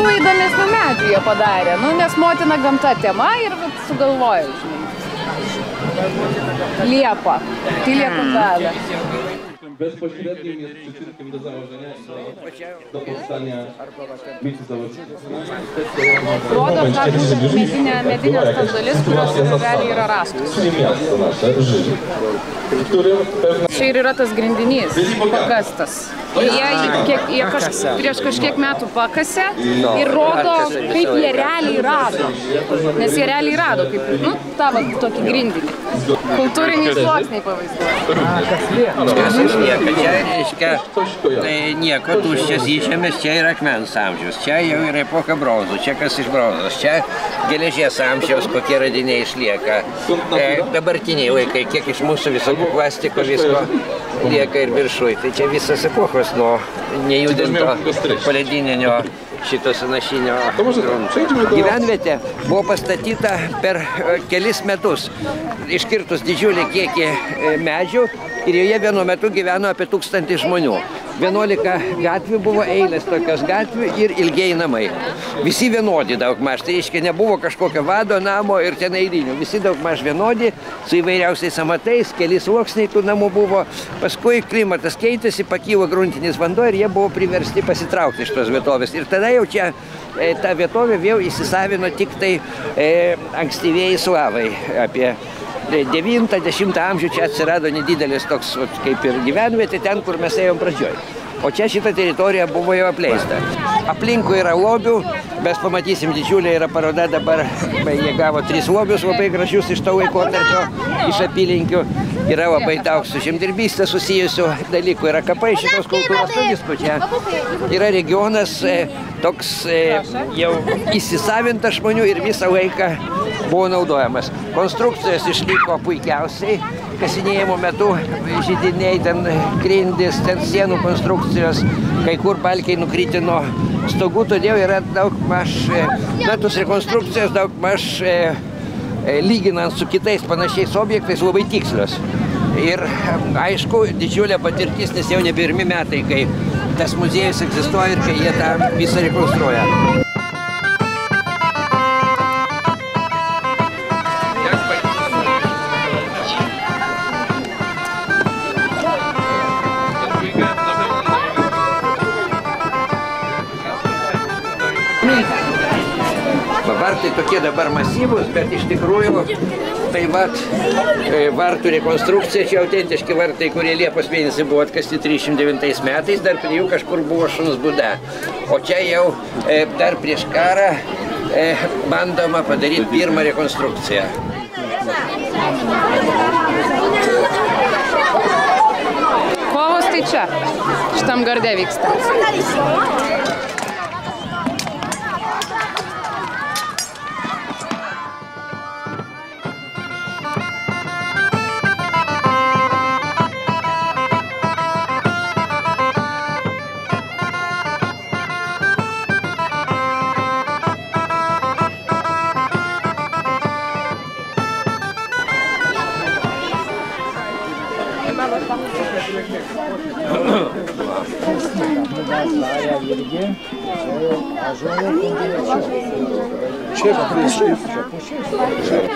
tokių įdomesnių medžių jie padarė, nu, nes motina gamta tema ir vat, sugalvojo, žinai. Liepa. Tai liepa veda. Bezpośrednim jest przyczynkiem do założenia i do, do powstania bitu Rodo tą medinę, medinės tas dalis, kurios realiai yra rastos. Čia ir yra tas grindinys, pakastas. Jie, kiek, jie kaž, prieš kažkiek metų pakasė ir rodo, kaip jie realiai rado. Nes jie realiai rado, kaip, nu, tą va, tokį grindinį. Kultūriniai sluoksniai pavaizduoja. Kas išlieka? Čia reiškia tai nieko tuščias įžemės, čia yra akmens amžius, čia jau yra epocha bronzų, čia kas iš bronzos, čia geležies amžiaus, kokie radiniai išlieka. E, dabartiniai laikai, kiek iš mūsų visokių plastiko visko lieka ir viršui. Tai čia visas epochos nuo nejudinto poledyninio šito sanašinio grunto. Gyvenvietė buvo pastatyta per e, kelis metus, iškirtus didžiulį kiekį e, medžių ir joje vienu metu gyveno apie tūkstantį žmonių. 11 gatvių buvo eilės tokios gatvių ir ilgiai namai. Visi vienodi daugmaž, tai reiškia nebuvo kažkokio vado namo ir ten eilinių. Visi daugmaž vienodi, su įvairiausiais amatais, keli sluoksniai tų namų buvo. Paskui klimatas keitėsi, pakylo gruntinis vanduo ir jie buvo priversti pasitraukti iš tos vietovės. Ir tada jau čia e, tą vietovę vėl įsisavino tik tai e, ankstyvieji slavai apie 9-10 amžių čia atsirado nedidelis toks kaip ir gyvenvietė ten, kur mes ėjom pradžioj. O čia šita teritorija buvo jau apleista. Aplinkui yra lobių, mes pamatysim didžiulė yra paroda dabar, jie gavo tris lobius labai gražius iš to laikotarpio, iš apylinkių. Yra labai daug su žemdirbystė susijusių dalykų, yra kapai šitos kultūros, to visko čia. Yra regionas e, toks e, jau įsisavintas žmonių ir visą laiką buvo naudojamas. Konstrukcijos išliko puikiausiai, kasinėjimo metu žydiniai, ten grindis, ten sienų konstrukcijos, kai kur balkiai nukryti nuo stogų, todėl yra daug maž, na, tos rekonstrukcijos daug maž e, e, lyginant su kitais panašiais objektais labai tikslios. Ir aišku, didžiulė patirtis, nes jau ne pirmi metai, kai tas muziejus egzistuoja ir kai jie tą visą rekonstruoja. Vartai tokie dabar masyvūs, bet iš tikrųjų tai vat, e, vartų rekonstrukcija, čia autentiški vartai, kurie Liepos mėnesį buvo atkasti 309 metais, dar prie jų kažkur buvo šuns būda. O čia jau e, dar prieš karą e, bandoma padaryti pirmą rekonstrukciją. Kovos tai čia, šitam garde vyksta.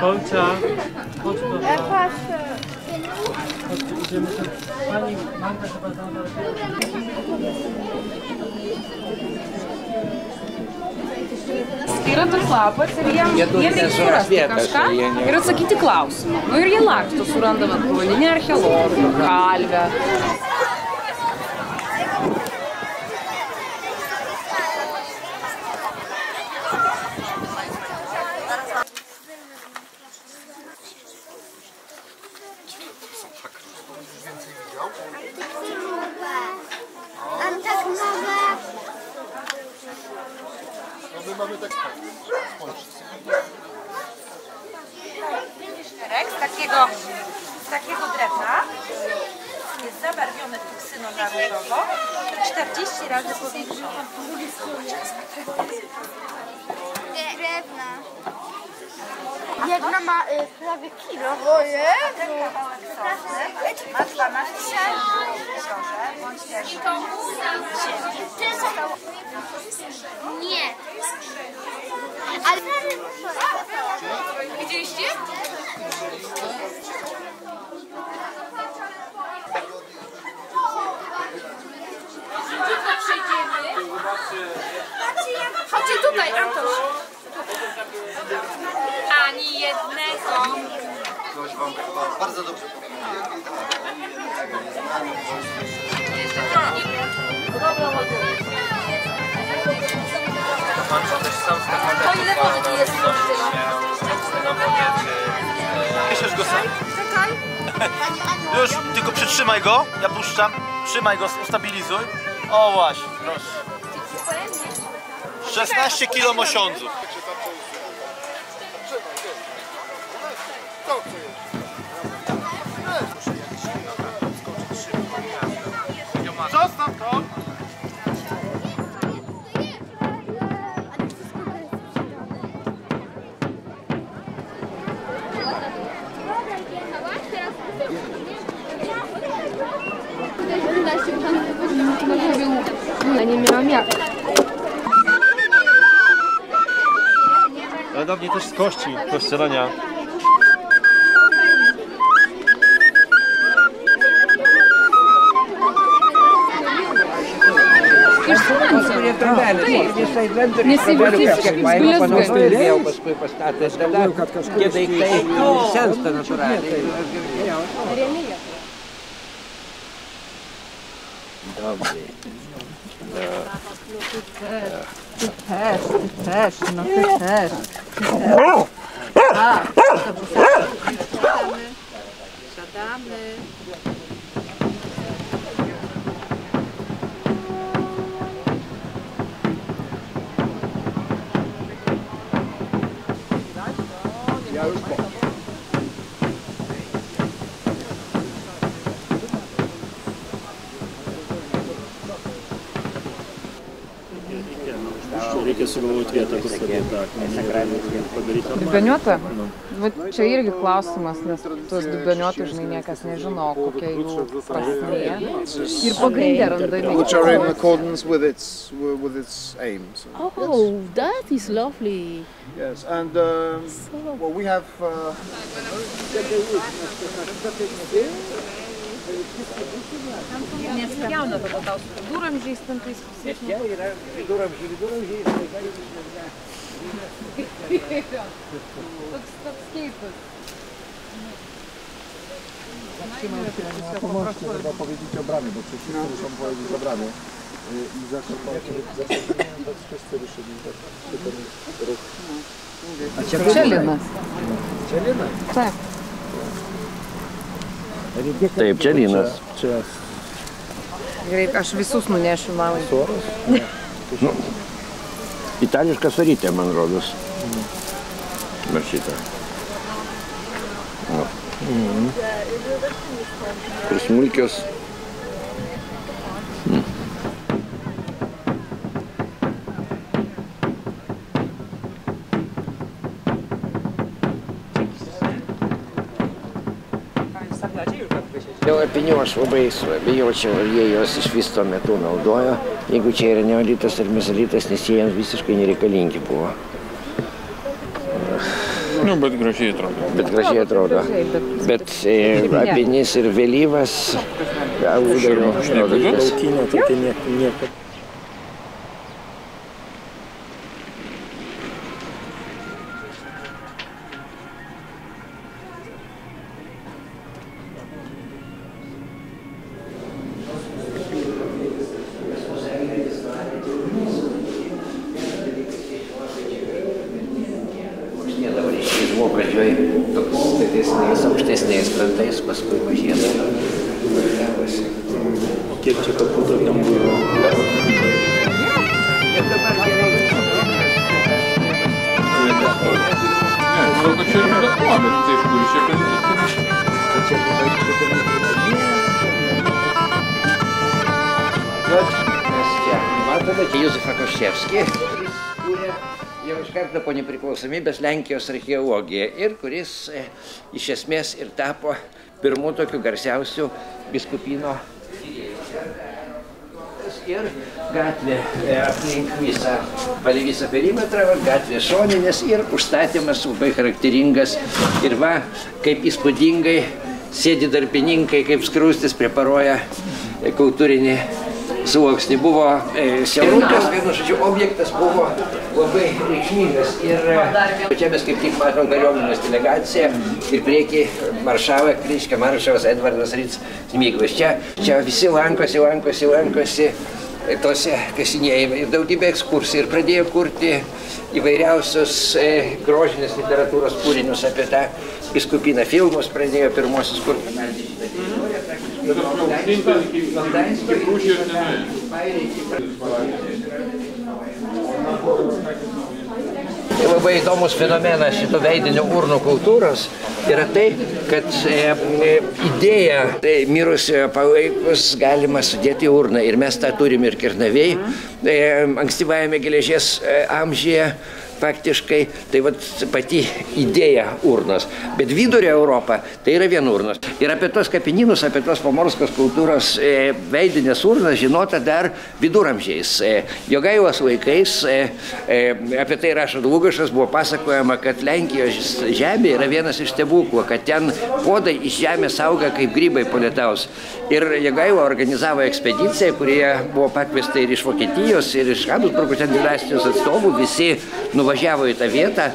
Kolca, chodź do Idziemy tam. Pani Magda chyba tam Yra toks lapas ir jiem, Jie turi jie reikia surasti kažką ne- ir atsakyti klausimą. Nu ir jie laksto, suranda vat pavadinę archeologų, kalvę. Jedna ma y, prawie kilo. Sosny ma 12 grosze, bądź też Nie. Ale... Widzieliście? Chodźcie tutaj, Antoś. Ani jednego. Ktoś wam chyba bardzo dobrze pokazuje. Ani jednego nie znamy. Jeszcze to też sam z. To ile wody jest Piszesz go sam. Czekaj. Już, tylko przytrzymaj go. Ja puszczam. Trzymaj go, ustabilizuj. O właśnie, proszę. 16 kilo mosiądzu. Zostaw to! Nie miałam jak. Ale dawniej też z kości do ścielenia. kurie. Nes jeigu trobelių visiškai kažkiek blizga. panaudoja ir vėl paskui pastatė. Tada tie daiktai sensta natūraliai. Dobrze. też, ty też, no ty też. Siadamy. Reikia sugalvoti vietą, kur padėti tą akmenį ir padaryti normaliai. Dubeniuota? Va, čia irgi klausimas, nes tuos dubeniuotus, žinai, niekas nežino, kokia jų prasmė. Ir pagrindė randami. which are in accordance with its wi- with its aim. So, Oh, that is lovely. yes, and um, well, we have uh, Nie spjauna to tau su viduramžiais ten tais visais. Čia yra viduramžiai, viduramžiai. Toks, toks keistas. Pomóżcie chyba powiedzieć o bramie, bo przecież wszyscy muszą powiedzieć o bramie. Y, I zaczerpnąć wszyscy ruszyli ten ruch. Čia linas. Čia Lina? Taip. Taip, čia linas. Čia Gerai, aš visus nunešiu mamai. Itališka sarytė, man rodos. Va šitą. O. Ir smulkios. Dėl apinių aš labai abejočiau, ar jie juos iš vis tuo metu naudojo. Jeigu čia yra neolitas ar mesolitas, nes jie jiems visiškai nereikalingi buvo. Nu, bet gražiai atrodo. Bet gražiai atrodo. Bet e, apinis ir vėlyvas audarių produktas. Laukinė tokia nieko. Čia yra Lietuva, bet tai iš kur čia kad Nes čia matote, čia Józefą Koščevskį, kuris kūrė jau iš karto po nepriklausomybės Lenkijos archeologija ir kuris e, iš esmės ir tapo pirmų tokių garsiausių biskupino ir gatvė e, aplink visą, palei visą perimetrą, va, gatvė šoninės ir užstatymas labai charakteringas. Ir va, kaip įspūdingai sėdi darbininkai, kaip skrūstis preparuoja kultūrinį sluoksnį. Buvo siaurukas, vienu žodžiu, objektas buvo labai reikšmingas. Ir čia mes kaip tik matom kariuomenės delegaciją ir prieki maršalą, reiškia maršalas Edvardas Ryts Smyglas. Čia, čia visi lankosi, lankosi, lankosi tose kasinėjime ir daugybė ekskursijų ir pradėjo kurti įvairiausios e, grožinės literatūros kūrinius apie tą biskupiną. Filmus pradėjo pirmosius kurti. Tai labai įdomus fenomenas šito veidinio urnų kultūros yra tai, kad e, e, idėją tai mirusiojo palaikus galima sudėti į urną. Ir mes tą turim ir Kernavėjai. E, ankstyvajame geležies e, amžyje faktiškai tai vat pati idėja urnos. Bet vidurio Europa tai yra vien urnos. Ir apie tos kapinynus, apie tos pomorskos kultūros e, veidinės urnas žinota dar viduramžiais. E, Jogaivos laikais e, e, apie tai rašo Dlugašas, buvo pasakojama, kad Lenkijos žemė yra vienas iš stebuklų, kad ten podai iš žemės auga kaip grybai po lietaus. Ir Jogaiva organizavo ekspediciją, kurie buvo pakviesta ir iš Vokietijos, ir iš Habsburgo ten dinastijos atstovų, visi nuvažiavo į tą vietą,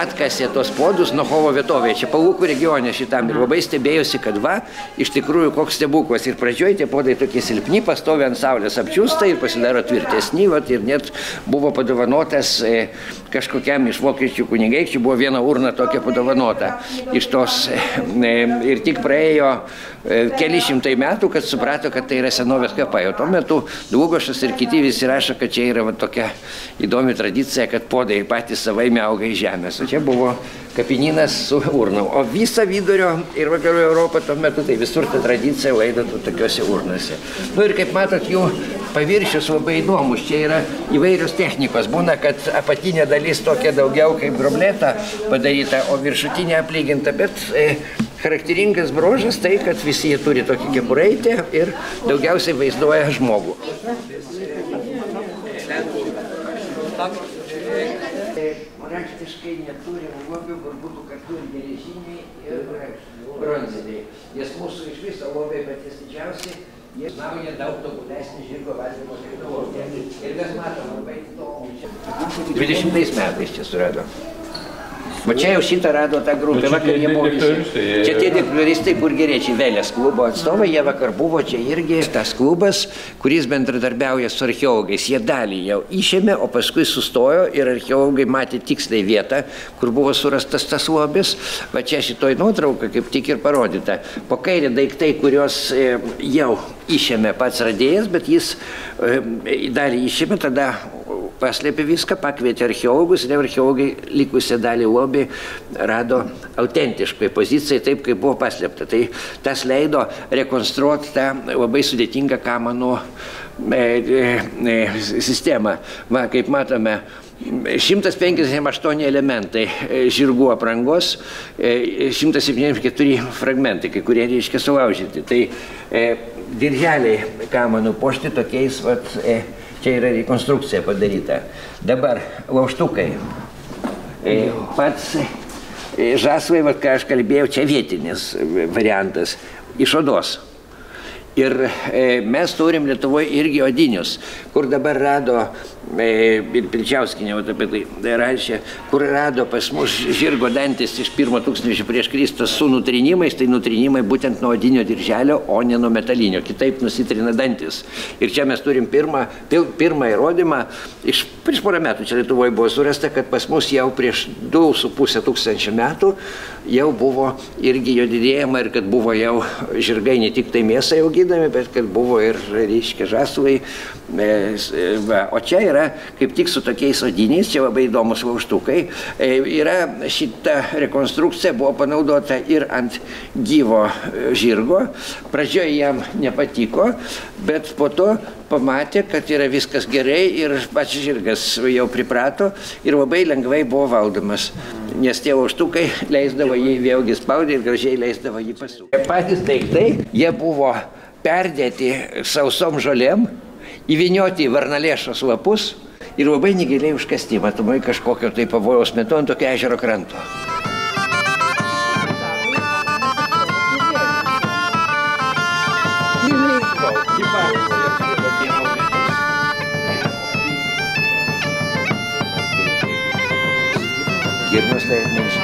atkasė tos podus Nohovo vietovėje, čia Palūkų regione šitam ir labai stebėjosi, kad va, iš tikrųjų koks stebuklas. Ir pradžioje tie podai tokie silpni, pastovi ant saulės apčiūsta ir pasidaro tvirtesni, vat, ir net buvo padovanotas e, kažkokiam iš vokiečių kunigaikščių, buvo viena urna tokia padovanota iš tos e, ir tik praėjo e, keli šimtai metų, kad suprato, kad tai yra senovės kapai. O tuo metu Dlugošas ir kiti visi rašo, kad čia yra va, tokia įdomi tradicija, kad podai patys savaime auga iš žemės. O čia buvo kapinynas su urnom. O visą vidurio ir vakarų Europą tuo metu tai visur ta tradicija laidotų tokiuose urnose. Nu ir kaip matot, jų paviršius labai įdomus. Čia yra įvairios technikos. Būna, kad apatinė dalis tokia daugiau kaip grubleta padaryta, o viršutinė aplyginta. Bet e, charakteringas brožas tai, kad visi jie turi tokį kepuraitę ir daugiausiai vaizduoja žmogų. Praktiškai neturim lobių, kur būtų kartu ir geležiniai, ir bronziniai. Nes mūsų iš viso lobiai patys didžiausi, jie nauja daug tobulesnį žirgo valdymo technologiją. Ir mes matom labai įdomų. 20 metais čia surado. O čia jau šitą rado tą grupę, vakar jie visi. Čia tie dikloristai burgeriečiai, Vėlės klubo atstovai, jie vakar buvo čia irgi tas klubas, kuris bendradarbiauja su archeologais. Jie dalį jau išėmė, o paskui sustojo ir archeologai matė tiksliai vietą, kur buvo surastas tas lobis. Va čia šitoj nuotrauka kaip tik ir parodyta. Po kairė daiktai, kuriuos e, jau išėmė pats radėjas, bet jis e, dalį išėmė, tada paslėpė viską, pakvietė archeologus ir archeologai likusią dalį lobį rado autentiškai pozicijai taip, kaip buvo paslėpta. Tai tas leido rekonstruoti tą labai sudėtingą kamanų e, e, sistemą. Va, kaip matome, 158 elementai žirgų aprangos, 174 fragmentai, kai kurie reiškia sulaužyti. Tai e, dirželiai kamanų pošti tokiais, vat, e, čia yra rekonstrukcija padaryta. Dabar lauštukai. E, pats e, žasvai, vat, ką aš kalbėjau, čia vietinis variantas, iš odos. Ir e, mes turim Lietuvoje irgi odinius, kur dabar rado ir Pilčiauskinė apie tai rašė, kur rado pas mus žirgo dantis iš pirmo tūkstančio prieš Kristus su nutrinimais, tai nutrinimai būtent nuo odinio dirželio, o ne nuo metalinio, kitaip nusitrina dantis. Ir čia mes turim pirmą, pirmą įrodymą, iš, prieš porą metų čia Lietuvoje buvo surasta, kad pas mus jau prieš 2,5 tūkstančio metų jau buvo irgi jo didėjama ir kad buvo jau žirgai ne tik tai mėsai auginami, bet kad buvo ir, reiškia, žaslai. Va, o čia yra kaip tik su tokiais odiniais, čia labai įdomus lauštukai. Yra šita rekonstrukcija buvo panaudota ir ant gyvo žirgo. Pradžioje jam nepatiko, bet po to pamatė, kad yra viskas gerai ir pats žirgas jau priprato ir labai lengvai buvo valdomas. Nes tie užtukai leisdavo jį vėlgi spaudė ir gražiai leisdavo jį pasukti. Patys daiktai, jie buvo perdėti sausom žolėm, įvinioti į varnalėšos lapus ir labai negiliai užkasti, matomai kažkokio tai pavojaus metu ant tokio ežero kranto. Girnos tai milžiniškas